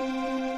Música